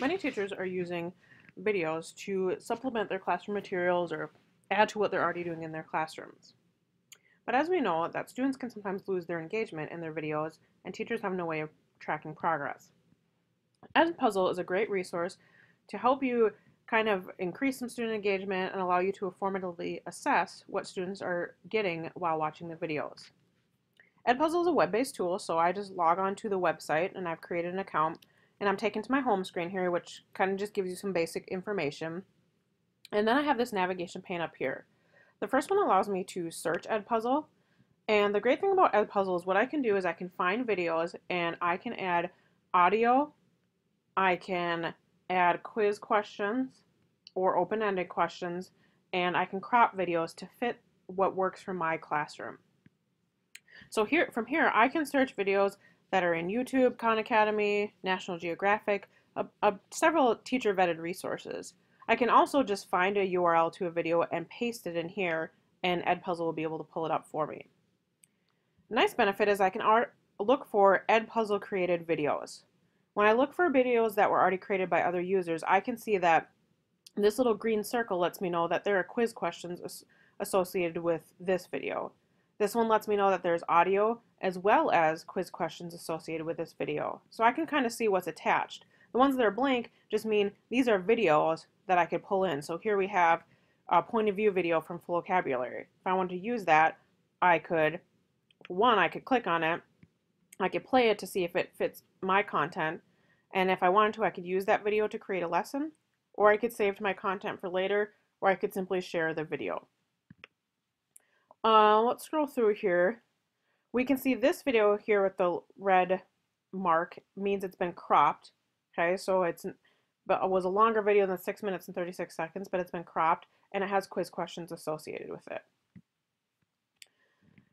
many teachers are using videos to supplement their classroom materials or add to what they're already doing in their classrooms. But as we know, that students can sometimes lose their engagement in their videos and teachers have no way of tracking progress. Edpuzzle is a great resource to help you kind of increase some student engagement and allow you to formatively assess what students are getting while watching the videos. Edpuzzle is a web-based tool, so I just log on to the website and I've created an account and I'm taken to my home screen here, which kind of just gives you some basic information. And then I have this navigation pane up here. The first one allows me to search Edpuzzle. And the great thing about Edpuzzle is what I can do is I can find videos and I can add audio, I can add quiz questions or open-ended questions, and I can crop videos to fit what works for my classroom. So here, from here, I can search videos that are in YouTube, Khan Academy, National Geographic, several teacher-vetted resources. I can also just find a URL to a video and paste it in here, and Edpuzzle will be able to pull it up for me. nice benefit is I can look for Edpuzzle created videos. When I look for videos that were already created by other users, I can see that this little green circle lets me know that there are quiz questions associated with this video. This one lets me know that there's audio as well as quiz questions associated with this video. So I can kind of see what's attached. The ones that are blank just mean these are videos that I could pull in. So here we have a point of view video from Vocabulary. If I wanted to use that, I could, one, I could click on it, I could play it to see if it fits my content, and if I wanted to, I could use that video to create a lesson, or I could save to my content for later, or I could simply share the video. Uh, let's scroll through here. We can see this video here with the red mark means it's been cropped. Okay, so it's but it was a longer video than 6 minutes and 36 seconds, but it's been cropped and it has quiz questions associated with it.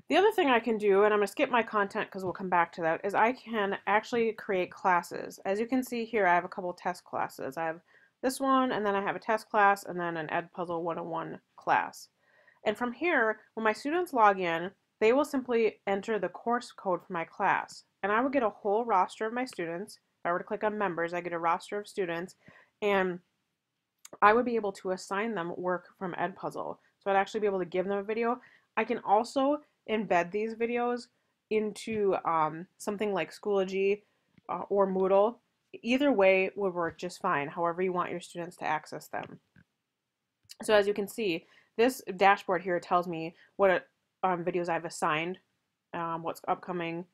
The other thing I can do, and I'm going to skip my content because we'll come back to that, is I can actually create classes. As you can see here, I have a couple test classes. I have this one, and then I have a test class, and then an Edpuzzle 101 class. And from here, when my students log in, they will simply enter the course code for my class. And I will get a whole roster of my students. If I were to click on members, I get a roster of students, and I would be able to assign them work from Edpuzzle. So I'd actually be able to give them a video. I can also embed these videos into um, something like Schoology uh, or Moodle. Either way would work just fine, however you want your students to access them. So as you can see, this dashboard here tells me what um, videos I've assigned, um, what's upcoming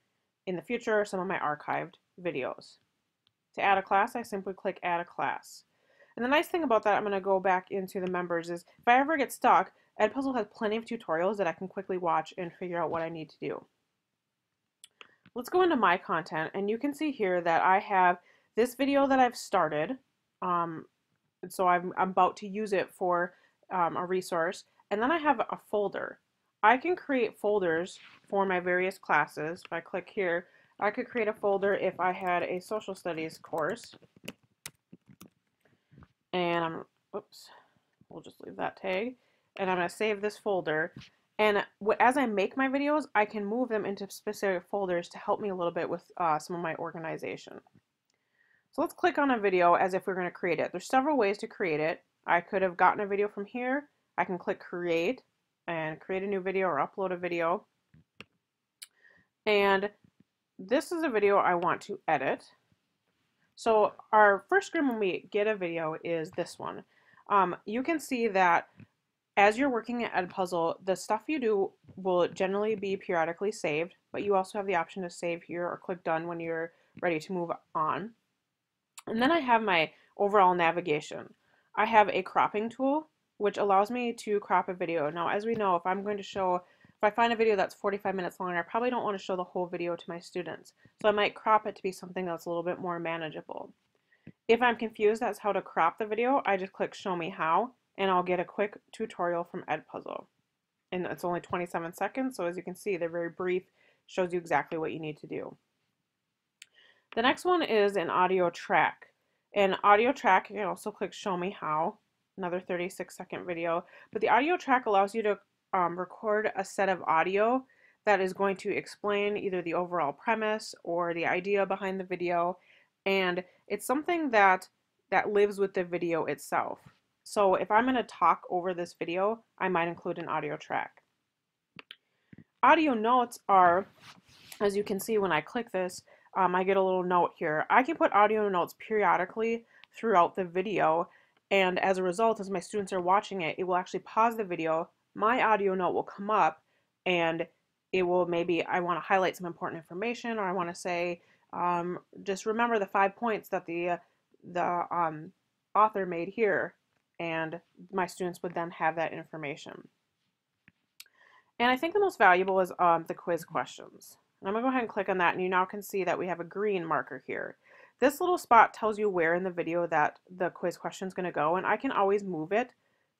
in the future, some of my archived videos. To add a class, I simply click Add a Class. And the nice thing about that, I'm going to go back into the members, is if I ever get stuck, Edpuzzle has plenty of tutorials that I can quickly watch and figure out what I need to do. Let's go into my content and you can see here that I have this video that I've started. Um, so I'm, I'm, about to use it for um, a resource. And then I have a folder. I can create folders for my various classes. If I click here, I could create a folder if I had a social studies course. And I'm, oops, we'll just leave that tag and I'm going to save this folder. And as I make my videos, I can move them into specific folders to help me a little bit with uh, some of my organization. So let's click on a video as if we're going to create it. There's several ways to create it. I could have gotten a video from here. I can click create and create a new video or upload a video. And this is a video I want to edit. So our first screen when we get a video is this one. Um, you can see that as you're working at Edpuzzle, the stuff you do will generally be periodically saved, but you also have the option to save here or click done when you're ready to move on. And then I have my overall navigation. I have a cropping tool, which allows me to crop a video. Now, as we know, if I'm going to show, if I find a video that's 45 minutes long, I probably don't want to show the whole video to my students. So I might crop it to be something that's a little bit more manageable. If I'm confused as how to crop the video, I just click show me how, and I'll get a quick tutorial from Edpuzzle. And it's only 27 seconds, so as you can see, they're very brief, shows you exactly what you need to do. The next one is an audio track. An audio track, you can also click show me how, another 36 second video, but the audio track allows you to um, record a set of audio that is going to explain either the overall premise or the idea behind the video, and it's something that that lives with the video itself. So if I'm going to talk over this video, I might include an audio track. Audio notes are, as you can see when I click this, um, I get a little note here. I can put audio notes periodically throughout the video and as a result, as my students are watching it, it will actually pause the video, my audio note will come up and it will maybe, I want to highlight some important information or I want to say, um, just remember the five points that the, the um, author made here and my students would then have that information. And I think the most valuable is um, the quiz questions. And I'm going to go ahead and click on that and you now can see that we have a green marker here. This little spot tells you where in the video that the quiz question is going to go and I can always move it.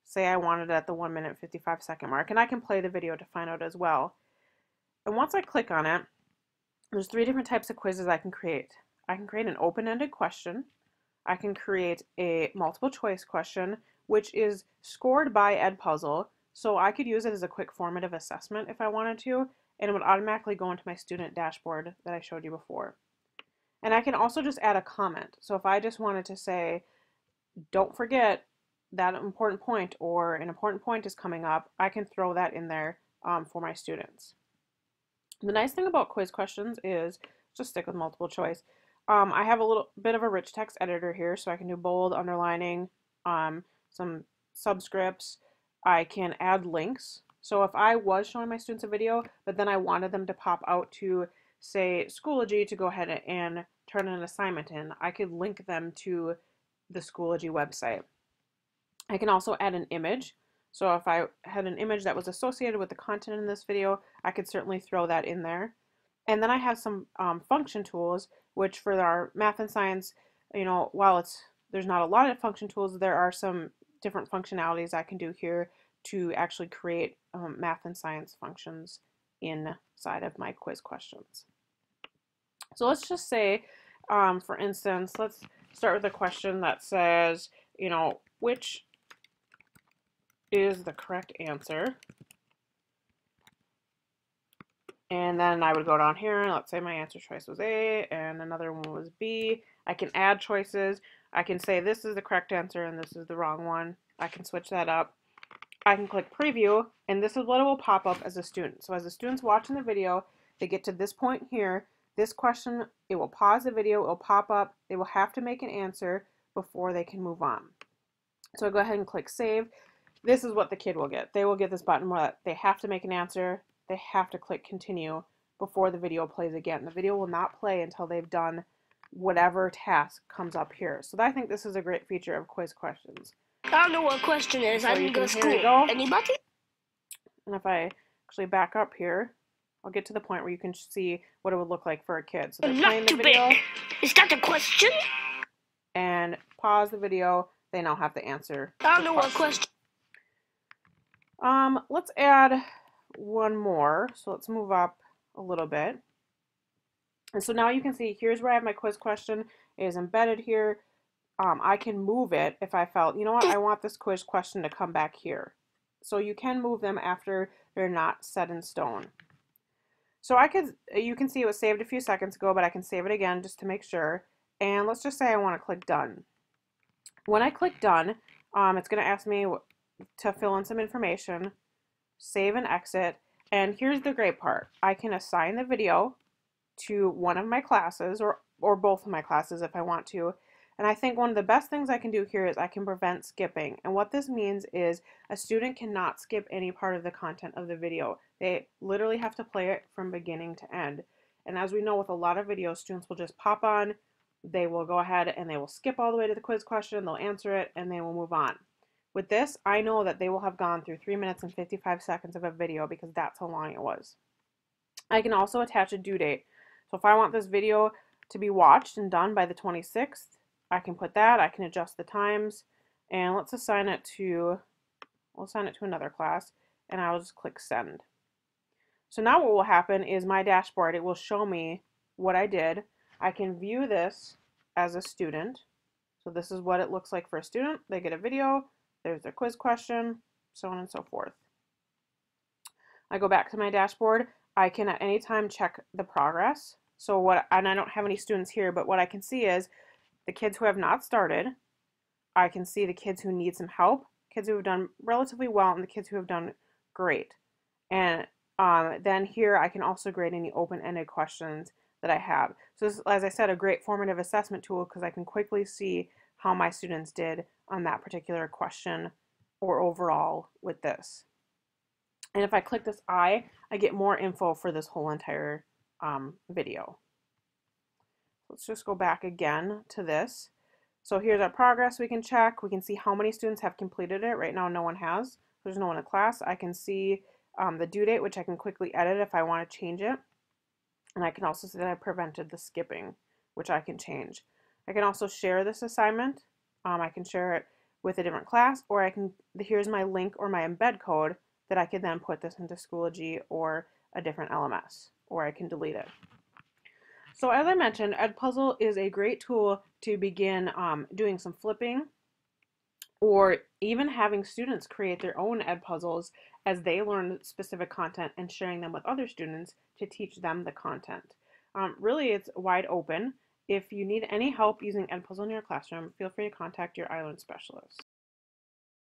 Say I wanted it at the 1 minute 55 second mark and I can play the video to find out as well. And once I click on it, there's three different types of quizzes I can create. I can create an open-ended question. I can create a multiple choice question, which is scored by Edpuzzle. So I could use it as a quick formative assessment if I wanted to, and it would automatically go into my student dashboard that I showed you before. And I can also just add a comment. So if I just wanted to say, don't forget that important point or an important point is coming up, I can throw that in there um, for my students. The nice thing about quiz questions is, just stick with multiple choice. Um, I have a little bit of a rich text editor here, so I can do bold, underlining, um, some subscripts. I can add links. So if I was showing my students a video, but then I wanted them to pop out to say Schoology to go ahead and turn an assignment in, I could link them to the Schoology website. I can also add an image. So if I had an image that was associated with the content in this video, I could certainly throw that in there. And then I have some um, function tools, which for our math and science, you know, while it's there's not a lot of function tools, there are some different functionalities I can do here to actually create um, math and science functions inside of my quiz questions. So let's just say, um, for instance, let's start with a question that says, you know, which is the correct answer? And then I would go down here and let's say my answer choice was A and another one was B. I can add choices. I can say this is the correct answer and this is the wrong one. I can switch that up. I can click preview and this is what it will pop up as a student. So as the student's watching the video, they get to this point here, this question, it will pause the video, it will pop up, they will have to make an answer before they can move on. So I go ahead and click save. This is what the kid will get. They will get this button where they have to make an answer, they have to click continue before the video plays again. The video will not play until they've done whatever task comes up here. So I think this is a great feature of quiz questions. I don't know what question is. So I didn't go to school. Go. Anybody? And if I actually back up here, I'll get to the point where you can see what it would look like for a kid. So they're Not playing the video. Big. Is that the question? And pause the video. They now have to answer. I don't know question. what question. Um, let's add one more. So let's move up a little bit. And so now you can see here's where I have my quiz question. It is embedded here um, I can move it if I felt, you know what, I want this quiz question to come back here. So you can move them after they're not set in stone. So I could, you can see it was saved a few seconds ago, but I can save it again just to make sure. And let's just say I want to click done. When I click done, um, it's going to ask me to fill in some information, save and exit. And here's the great part. I can assign the video to one of my classes or, or both of my classes if I want to. And I think one of the best things I can do here is I can prevent skipping. And what this means is a student cannot skip any part of the content of the video. They literally have to play it from beginning to end. And as we know with a lot of videos, students will just pop on, they will go ahead and they will skip all the way to the quiz question, they'll answer it, and they will move on. With this, I know that they will have gone through 3 minutes and 55 seconds of a video because that's how long it was. I can also attach a due date. So if I want this video to be watched and done by the 26th, I can put that, I can adjust the times, and let's assign it to, we'll assign it to another class, and I'll just click send. So now what will happen is my dashboard, it will show me what I did. I can view this as a student. So this is what it looks like for a student. They get a video, there's their quiz question, so on and so forth. I go back to my dashboard. I can at any time check the progress. So what, and I don't have any students here, but what I can see is the kids who have not started, I can see the kids who need some help, kids who have done relatively well, and the kids who have done great. And um, then here I can also grade any open-ended questions that I have. So this, as I said, a great formative assessment tool because I can quickly see how my students did on that particular question or overall with this. And if I click this I, I get more info for this whole entire um, video. Let's just go back again to this. So here's our progress we can check. We can see how many students have completed it. Right now no one has. There's no one in class. I can see um, the due date, which I can quickly edit if I want to change it. And I can also see that I prevented the skipping, which I can change. I can also share this assignment. Um, I can share it with a different class, or I can, here's my link or my embed code that I could then put this into Schoology or a different LMS, or I can delete it. So as I mentioned, Edpuzzle is a great tool to begin um, doing some flipping or even having students create their own Edpuzzles as they learn specific content and sharing them with other students to teach them the content. Um, really, it's wide open. If you need any help using Edpuzzle in your classroom, feel free to contact your iLearn specialist.